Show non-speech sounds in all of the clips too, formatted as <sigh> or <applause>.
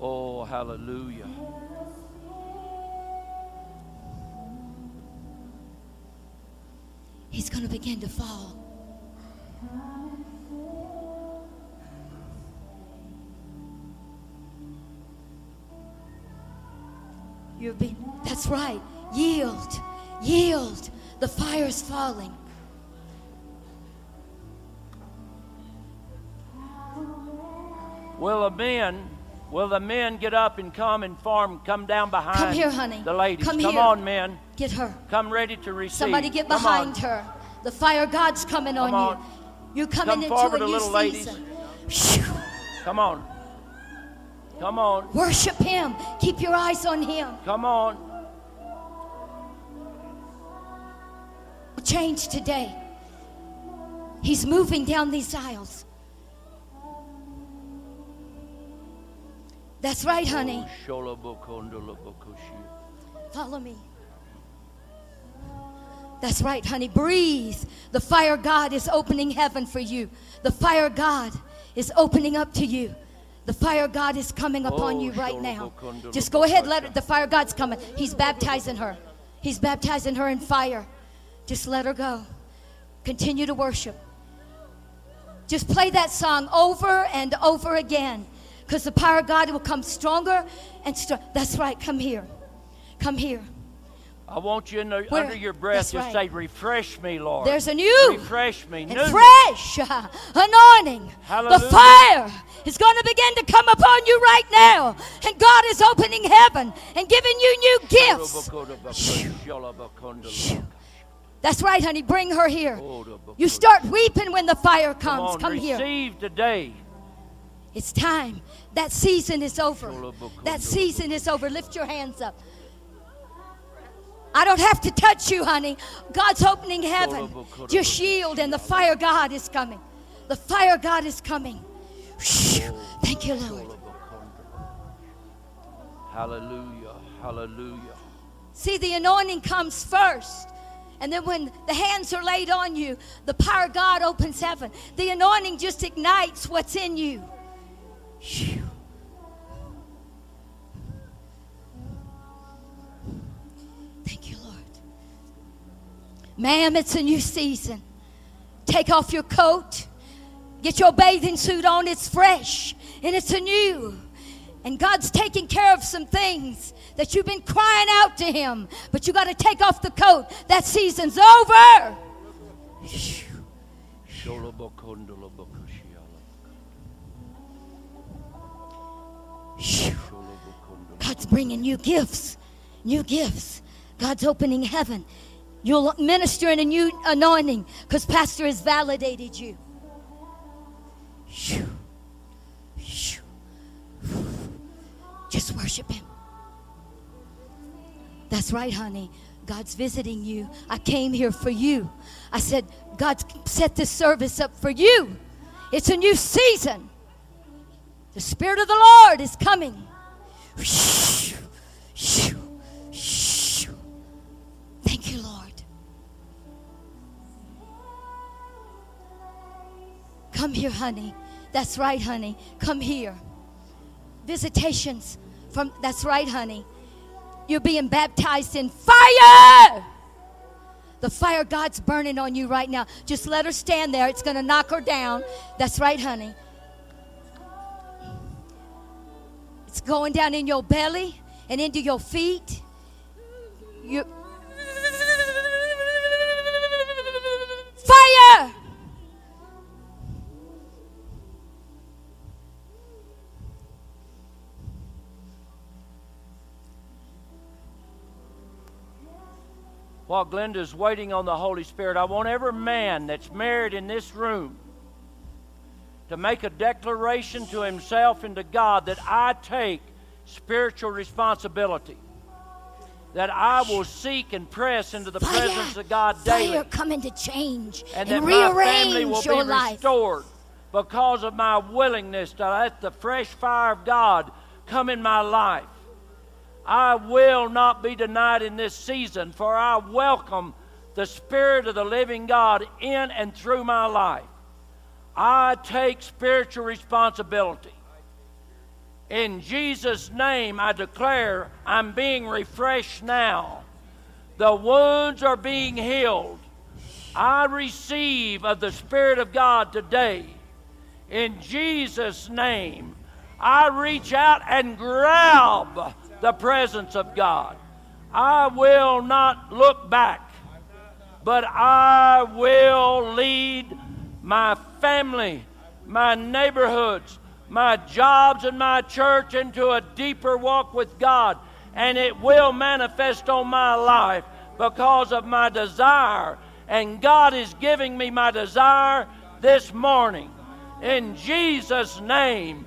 Oh, hallelujah. He's going to begin to fall. You're being, that's right. Yield. Yield. The fire's falling. Will the men, will the men get up and come and form, come down behind Come here, honey. the ladies? Come come here. on, men. Get her. Come ready to receive. Somebody get Come behind on. her. The fire God's coming on, Come on. you. You're coming Come into a a new little, ladies. season. Phew. Come on. Come on. Worship Him. Keep your eyes on Him. Come on. Change today. He's moving down these aisles. That's right, honey. Follow me. That's right, honey. Breathe. The fire God is opening heaven for you. The fire God is opening up to you. The fire God is coming upon Oh, you right oh, now. Just go ahead, let her, the fire God's coming. He's baptizing her. He's baptizing her in fire. Just let her go. Continue to worship. Just play that song over and over again because the power of God will come stronger and stronger. That's right. Come here. Come here. I want you in the, under your breath to right. say, refresh me, Lord. There's a new Refresh me. New. fresh uh, anointing. Hallelujah. The fire is going to begin to come upon you right now. And God is opening heaven and giving you new gifts. That's right, honey. Bring her here. You start weeping when the fire Come comes. on, Come here. receive today. It's time. That season is over. That season is over. Lift your hands up. I don't have to touch you, honey. God's opening heaven. Just yield, and the fire God is coming. The fire God is coming. Thank you, Lord. Hallelujah. Hallelujah. See, the anointing comes first. And then when the hands are laid on you, the power of God opens heaven. The anointing just ignites what's in you. Thank you, Lord. Ma'am, it's a new season. Take off your coat. Get your bathing suit on. It's fresh and it's a new. And God's taking care of some things that you've been crying out to Him. But you got to take off the coat. That season's over. God's bringing new gifts. New gifts. God's opening heaven. You'll minister in a new anointing because Pastor has validated you. Shoo. Shoo. Just worship Him. That's right, honey. God's visiting you. I came here for you. I said, God set this service up for you. It's a new season. The Spirit of the Lord is coming. Thank you, Lord. Come here, honey. That's right, honey. Come here. Visitations from, that's right, honey. You're being baptized in fire. The fire God's burning on you right now. Just let her stand there. It's going to knock her down. That's right, honey. It's going down in your belly and into your feet. You Fire! While Glenda's waiting on the Holy Spirit, I want every man that's married in this room to make a declaration to himself and to God that I take spiritual responsibility. That I will seek and press into the Fire! presence of God daily. Fire coming to change and and, that my family will rearrange be life. restored because of my willingness to let the fresh fire of God come in my life. I will not be denied in this season, for I welcome the Spirit of the living God in and through my life. I take spiritual responsibility. In Jesus' name, I declare I'm being refreshed now. The wounds are being healed. I receive of the Spirit of God today. In Jesus' name, I reach out and grab the presence of God. I will not look back, but I will lead my family, my neighborhoods, my jobs, and my church into a deeper walk with God. And it will manifest on my life because of my desire. And God is giving me my desire this morning. In Jesus' name,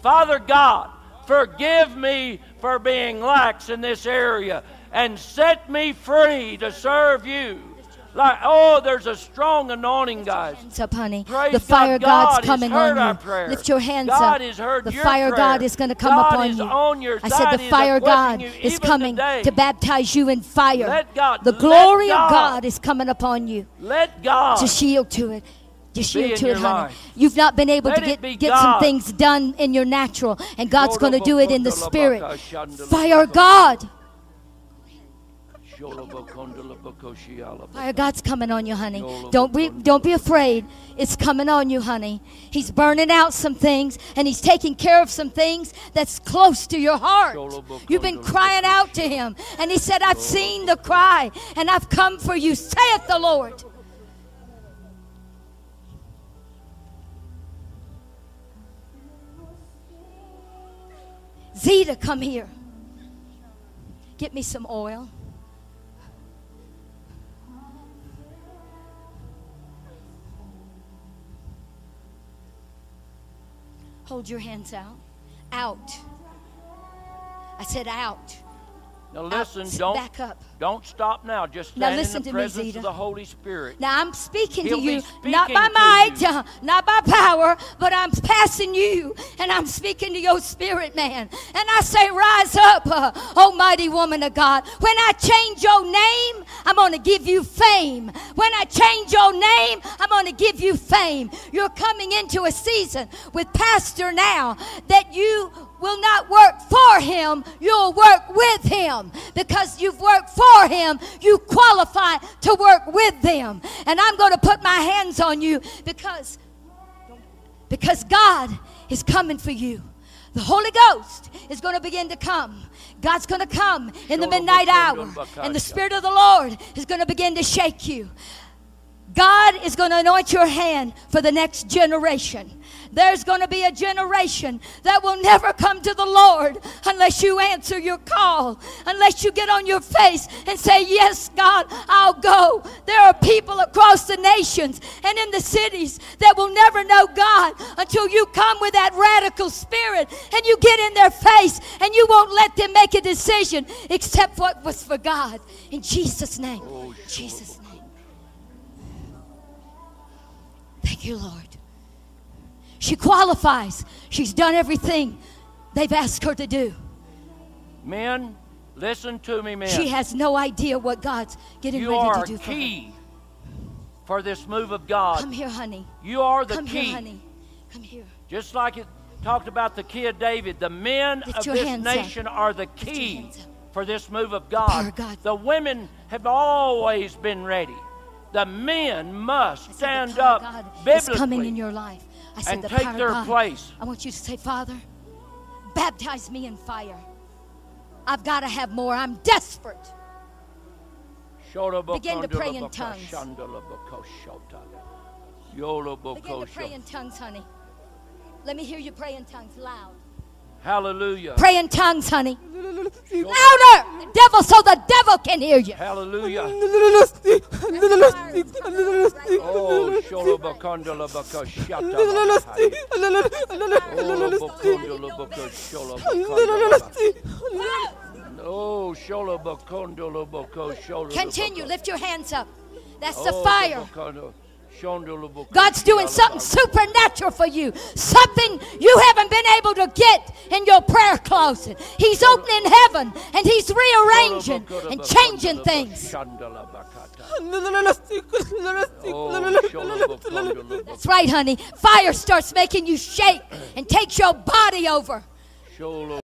Father God, forgive me for being lax in this area and set me free to serve you. Like, oh, there's a strong anointing, guys. Hands up, honey. Praise the fire God. God God's coming on you. prayer. Lift your hands God up. the fire prayer. God is going to come God upon you. on your I said the fire God is coming today. to baptize you in fire. Let God- the glory of God is coming upon you. Let God Just yield to it. Just yield to it, honey. life. You've not been able Let to get, get some things done in your natural, and God's going to do it in the spirit. Fire God. Fire God's coming on you, honey. Don't be, don't be afraid. It's coming on you, honey. He's burning out some things and he's taking care of some things that's close to your heart. You've been crying out to him and he said, I've seen the cry and I've come for you, saith the Lord. Zeta, come here. Get me some oil. Hold your hands out. Out. I said out. Now listen, don't Back up. don't stop now. Just Now listen in the to me, presence Zeta. of the Holy Spirit. Now I'm speaking He'll to you, speaking not by might, you. <laughs> not by power, but I'm passing you and I'm speaking to your spirit, man. And I say, rise up, uh, almighty woman of God. When I change your name, I'm going to give you fame. When I change your name, I'm going to give you fame. You're coming into a season with Pastor now that you will not work for him, you'll work with him. Because you've worked for him, you qualify to work with them. And I'm going to put my hands on you because because God is coming for you. The Holy Ghost is going to begin to come. God's going to come in the midnight hour, and the Spirit of the Lord is going to begin to shake you. God is going to anoint your hand for the next generation. There's going to be a generation that will never come to the Lord unless you answer your call, unless you get on your face and say, Yes, God, I'll go. There are people across the nations and in the cities that will never know God until you come with that radical spirit and you get in their face and you won't let them make a decision except what was for God. In Jesus' name. Oh, Jesus' name. Thank you, Lord. She qualifies. She's done everything they've asked her to do. Men, listen to me, men. She has no idea what God's getting you ready to do for her. key for this move of God. Come here, honey. You are the Come key. here, honey. Come here. Just like it talked about the key of David, the men Lift of this hands up. nation are the key for this move of God. of God. The women have always been ready. The men must I stand the up God biblically. is coming in your life. I said and the take their God. place. I want you to say, Father, baptize me in fire. I've got to have more. I'm desperate. Begin to pray in tongues. Begin to pray in tongues, honey. Let me hear you pray in tongues loud. Hallelujah. Pray in tongues, honey. Louder! The devil, so the devil can hear you. Hallelujah. Oh, sholobakondola baka shata bakahaya. Bokondola baka sholobakondola. Sholobakondola baka sholobakondola. Continue. Lift your hands up. That's the Oh, fire. bokondo- shondola baka God's doing something supernatural for you. Something you haven't been able to get in your prayer closet. He's opening heaven and He's rearranging and changing things. Shandala. That's right, honey. Fire starts making you shake and takes your body over. Sholo.